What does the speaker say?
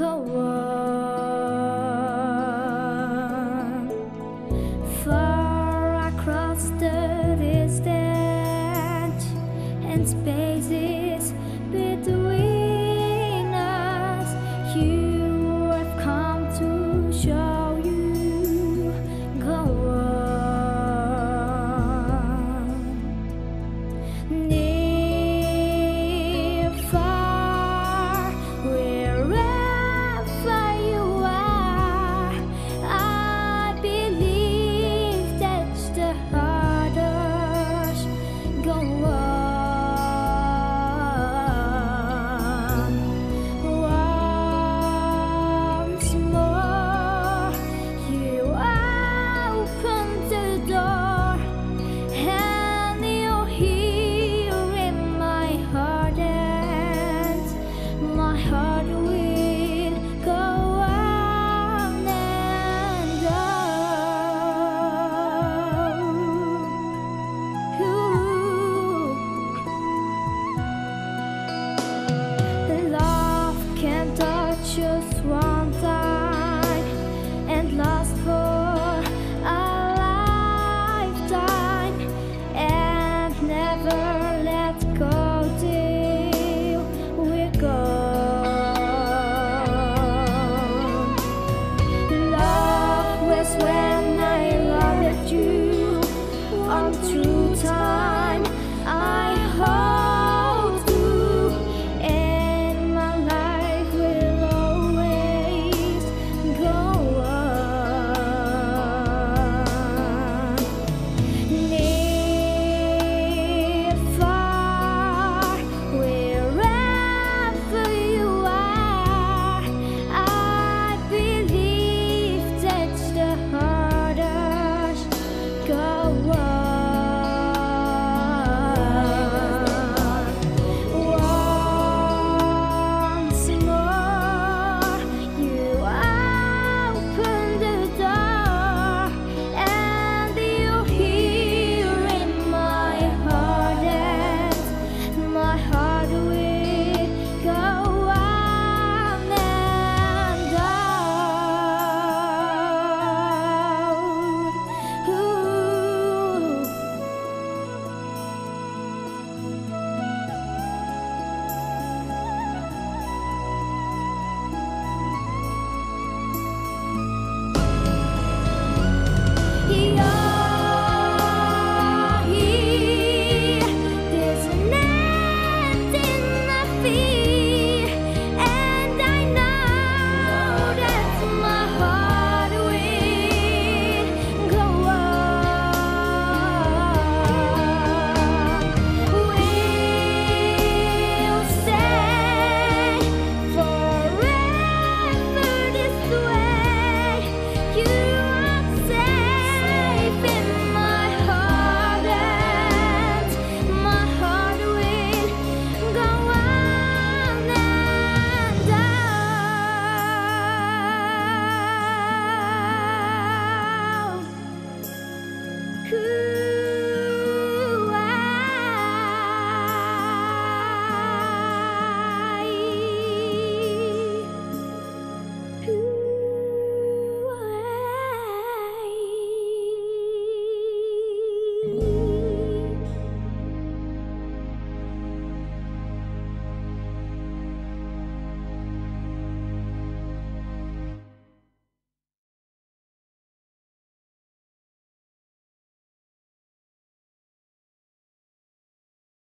可我。